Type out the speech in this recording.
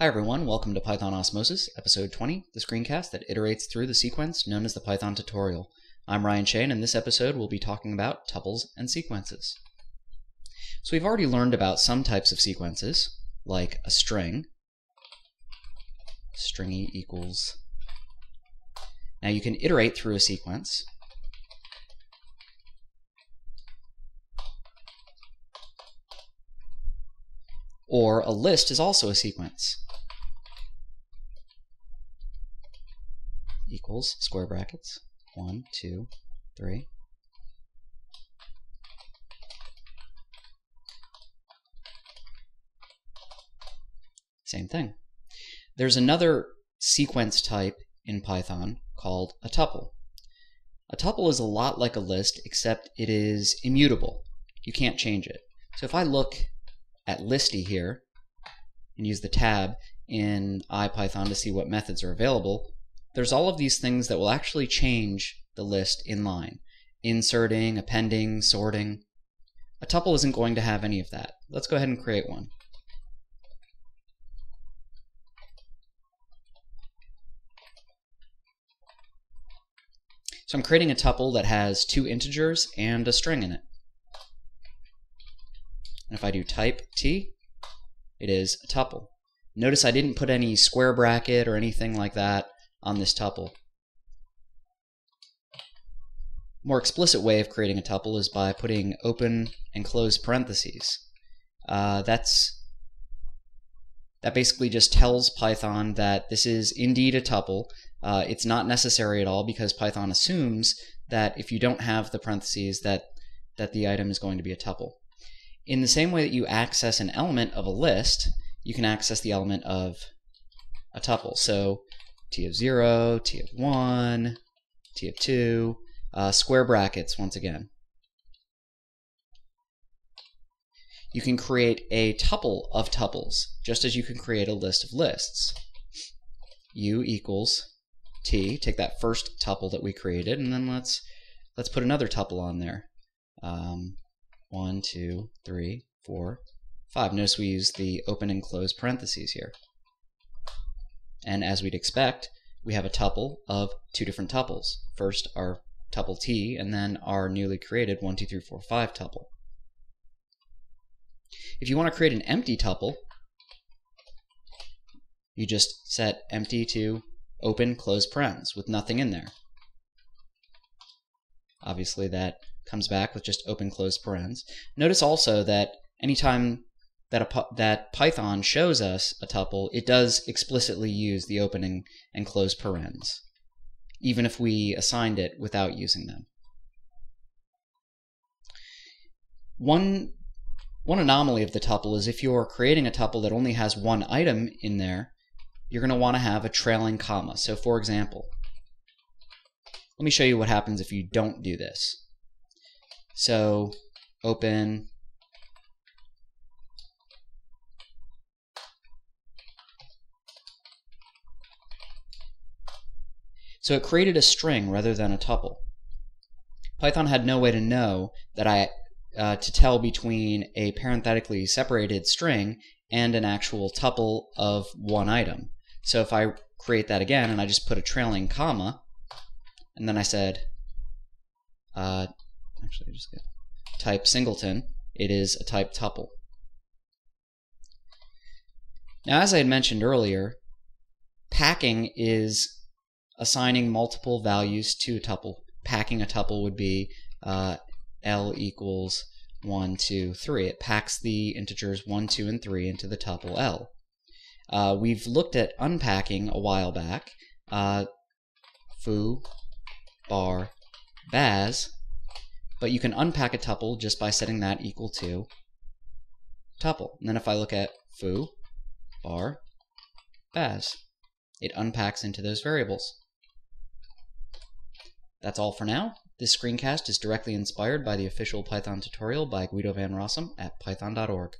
Hi everyone, welcome to Python Osmosis, episode 20, the screencast that iterates through the sequence known as the Python tutorial. I'm Ryan Shea, and in this episode we'll be talking about tuples and sequences. So we've already learned about some types of sequences, like a string. Stringy equals. Now you can iterate through a sequence. Or a list is also a sequence. Equals square brackets. One, two, three. Same thing. There's another sequence type in Python called a tuple. A tuple is a lot like a list, except it is immutable. You can't change it. So if I look at listy here and use the tab in IPython to see what methods are available, there's all of these things that will actually change the list in line. Inserting, appending, sorting. A tuple isn't going to have any of that. Let's go ahead and create one. So I'm creating a tuple that has two integers and a string in it. And if I do type t, it is a tuple. Notice I didn't put any square bracket or anything like that on this tuple. More explicit way of creating a tuple is by putting open and close parentheses. Uh, that's that basically just tells Python that this is indeed a tuple. Uh, it's not necessary at all because Python assumes that if you don't have the parentheses that that the item is going to be a tuple. In the same way that you access an element of a list, you can access the element of a tuple. So t of 0, t of 1, t of 2, uh, square brackets once again. You can create a tuple of tuples, just as you can create a list of lists. u equals t, take that first tuple that we created, and then let's let's put another tuple on there. Um, one, two, three, four, five. Notice we use the open and close parentheses here. And as we'd expect, we have a tuple of two different tuples. First, our tuple t, and then our newly created 1, 2, 3, 4, 5 tuple. If you want to create an empty tuple, you just set empty to open close parens with nothing in there. Obviously that comes back with just open close parens. Notice also that anytime that, a, that Python shows us a tuple, it does explicitly use the opening and close parens, even if we assigned it without using them. One, one anomaly of the tuple is if you're creating a tuple that only has one item in there, you're going to want to have a trailing comma. So for example, let me show you what happens if you don't do this. So open So it created a string rather than a tuple. Python had no way to know that I uh, to tell between a parenthetically separated string and an actual tuple of one item. So if I create that again and I just put a trailing comma, and then I said, uh, actually, just get type singleton, it is a type tuple. Now, as I had mentioned earlier, packing is assigning multiple values to a tuple. Packing a tuple would be uh, L equals 1, 2, 3. It packs the integers 1, 2, and 3 into the tuple L. Uh, we've looked at unpacking a while back. Uh, foo, bar, baz, but you can unpack a tuple just by setting that equal to tuple. And then if I look at foo, bar, baz, it unpacks into those variables. That's all for now. This screencast is directly inspired by the official Python tutorial by Guido van Rossum at python.org.